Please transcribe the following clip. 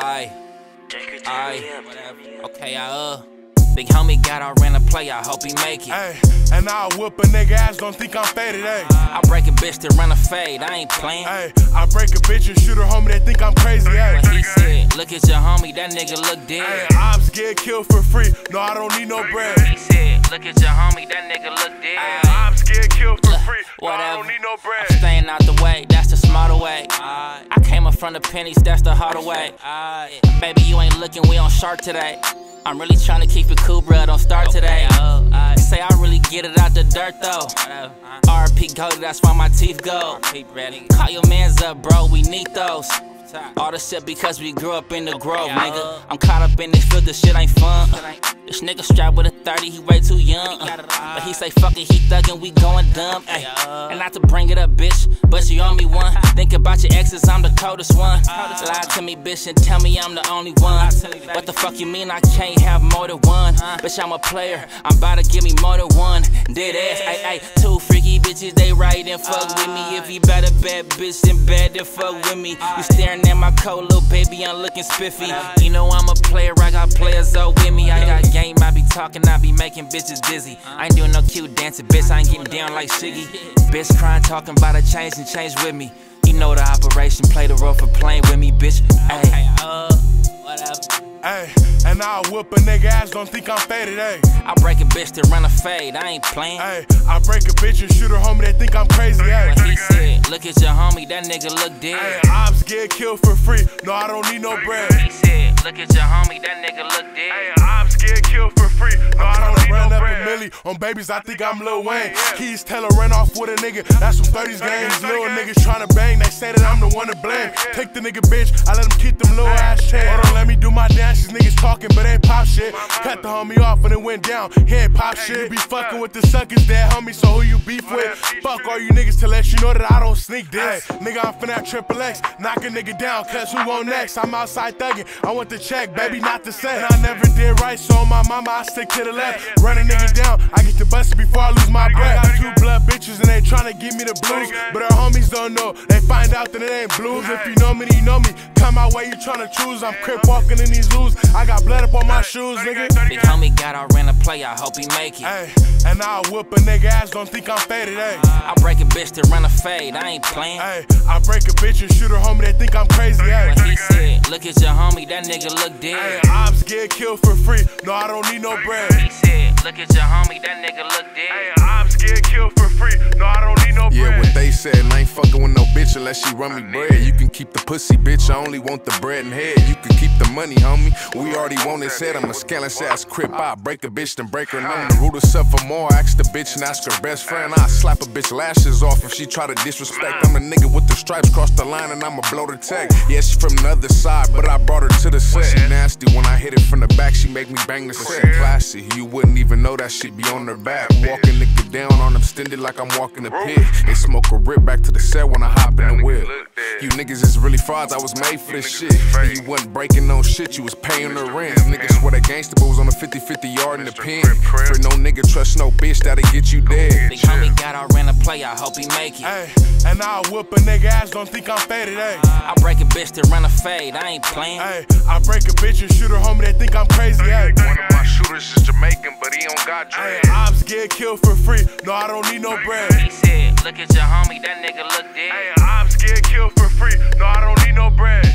Aye. Okay, I uh. Big homie got our rent a play, I hope he make it. Hey, and I'll whip a nigga ass, don't think I'm faded, hey. I break a bitch to run a fade, I ain't playing. Hey, I break a bitch and shoot her homie, they think I'm crazy, hey. But he said, look at your homie, that nigga look Hey, dead. ops get killed for free, no, I don't need no bread. He said, look at your homie, that nigga look Hey, dead. ops get killed for free, no, I Whatever. don't need no I'm staying out the way, that's the smarter way. I came up from the pennies, that's the harder way. Baby, you ain't looking, we on shark today. I'm really trying to keep it cool, bruh, don't start today. Say I really get it out the dirt though. RP Cody, that's why my teeth go. Call your mans up, bro, we need those. All this shit because we grew up in the grove, nigga. I'm caught up in this field, this shit ain't fun. This nigga strapped with a 30, he way too young. But he say fuck it, he thuggin', we going dumb. Ay. And not to bring it up, bitch, but you owe me one. Think about your exes, I'm the coldest one. Lie to me, bitch, and tell me I'm the only one. What the fuck you mean I can't have more than one? Bitch, I'm a player, I'm about to give me more than one. Dead ass, ay, ay. Two freaky bitches, they right and fuck with me. If you better bad bitch, then bad then fuck with me. You staring at my cold little baby, I'm looking spiffy. You know I'm a player, I got players all with me. I got game, I be talking, I be making bitches dizzy. I ain't doing no cute dancing, bitch, I ain't getting down like Shiggy. Bitch crying, talking about a change and change with me. You know the operation, play the a nigga ass, don't think I'm faded, hey. I break a bitch to run a fade, I ain't playing. Hey, I break a bitch and shoot her homie, they think I'm crazy. But he said, look at your homie, that nigga look dead. ops get killed for free, no, I don't need no bread. He said, look at your homie, that nigga look dead. ops get killed for free. No, I don't need run no up a bread. milli On babies, I think I'm Lil Wayne. Keys Taylor ran off with a nigga. That's some 30s games. Little niggas tryna bang. They say that I'm the one to blame. Take the nigga bitch. I let him keep them little ass chains. Cut the homie off and it went down. He ain't pop shit. You be fucking with the suckers, that homie. So who you beef with? Fuck all you niggas to let you know that I don't sneak this. Nigga, I'm finna triple X. Knock a nigga down, cuz who on next? I'm outside thugging. I want the check, baby, not the set. And I never did right, so my mama, I stick to the left. Run a nigga down, I get the bust before I lose my breath. I got two blood bitches and they tryna give me the blues. But our homies don't know, they find out that it ain't blues. If you know me, then you know me. Come my way, you tryna choose. I'm crip walking in these zoos. I got blood up on my shoes, nigga. Big homie got our rent a play, I hope he make it. Hey, and I'll whip a nigga ass, don't think I'm faded, hey. I break a bitch to run a fade, I ain't playing. Hey, I break a bitch and shoot her homie, they think I'm crazy, hey. But he said, look at your homie, that nigga look Hey, dead. ops get killed for free. No, I don't need no bread. He said, look at your homie, that nigga look Hey, dead. ops get killed for free. No, I don't no Yeah, bread. what they said, and I ain't fucking with no bitch unless she run me bread. You can keep the pussy, bitch. I only want the bread and head. You can keep the money, homie. We already want his head. I'm a scandalous ass crip. I break a bitch, then break her. I'm the root herself for more. Ask the bitch and ask her best friend. I slap a bitch lashes off if she try to disrespect. I'm a nigga with the stripes cross the line, and I'ma blow the tech. Yeah, she from the other side, but I brought her to the set. She nasty when I hit it from the back. She make me bang the set. Classy, you wouldn't even know that shit be on her back. Walking nigga down on them, extended like I'm walking a pit. They smoke a rip back to the set when I hop in the whip. You niggas is really frauds, I was made for this shit. And you wasn't breaking no shit, you was paying the rent. Niggas swear they gangsta, but was on a 50 50 yard in the pen. For no nigga, trust no bitch that'll get you dead. Big homie got I hope he make it. Hey, and I'll whip a nigga ass, don't think I'm faded, hey. I break a bitch to run a fade, I ain't playing. Hey, I break a bitch and shoot her homie, they think I'm crazy, hey. One of my shooters is Jamaican, but he don't got Hey, ops get killed for free. No, I don't need no bread. He said, look at your homie, that nigga look Hey, dead. ops get killed for free. No, I don't need no bread.